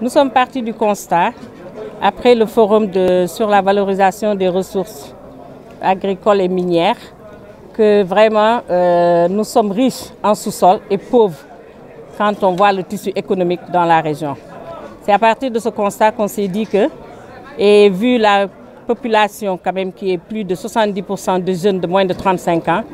Nous sommes partis du constat, après le forum sur la valorisation des ressources agricoles et minières, que vraiment euh, nous sommes riches en sous-sol et pauvres quand on voit le tissu économique dans la région. C'est à partir de ce constat qu'on s'est dit que, et vu la population quand même qui est plus de 70% de jeunes de moins de 35 ans,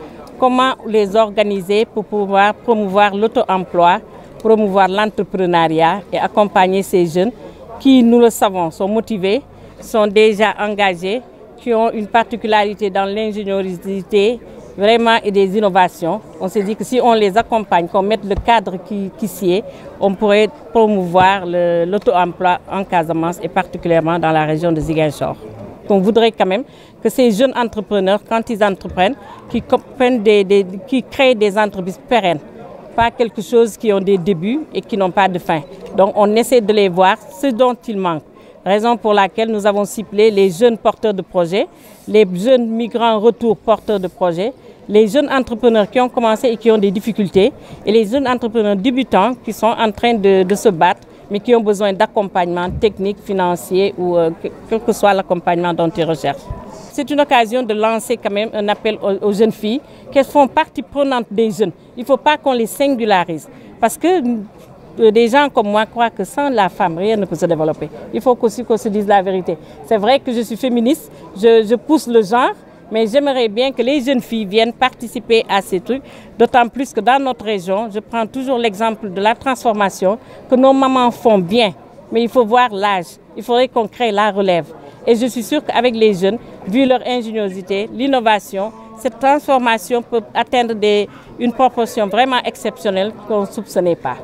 comment les organiser pour pouvoir promouvoir l'auto-emploi, promouvoir l'entrepreneuriat et accompagner ces jeunes qui, nous le savons, sont motivés, sont déjà engagés, qui ont une particularité dans l'ingéniosité vraiment et des innovations. On s'est dit que si on les accompagne, qu'on mette le cadre qui, qui s'y est, on pourrait promouvoir l'auto-emploi en Casamance et particulièrement dans la région de Ziguinchor. On voudrait quand même que ces jeunes entrepreneurs, quand ils entreprennent, créent des entreprises pérennes, pas quelque chose qui ont des débuts et qui n'ont pas de fin. Donc on essaie de les voir ce dont ils manquent. Raison pour laquelle nous avons ciblé les jeunes porteurs de projets, les jeunes migrants retour porteurs de projets, les jeunes entrepreneurs qui ont commencé et qui ont des difficultés, et les jeunes entrepreneurs débutants qui sont en train de, se battre, mais qui ont besoin d'accompagnement technique, financier ou euh, quel que soit l'accompagnement dont ils recherchent. C'est une occasion de lancer quand même un appel aux, jeunes filles qu'elles font partie prenante des jeunes. Il ne faut pas qu'on les singularise. Parce que des gens comme moi croient que sans la femme, rien ne peut se développer. Il faut aussi qu'on se dise la vérité. C'est vrai que je suis féministe, je, je pousse le genre, mais j'aimerais bien que les jeunes filles viennent participer à ces trucs, d'autant plus que dans notre région, je prends toujours l'exemple de la transformation, que nos mamans font bien, mais il faut voir l'âge, il faudrait qu'on crée la relève. Et je suis sûre qu'avec les jeunes, vu leur ingéniosité, l'innovation, cette transformation peut atteindre une proportion vraiment exceptionnelle qu'on ne soupçonnait pas.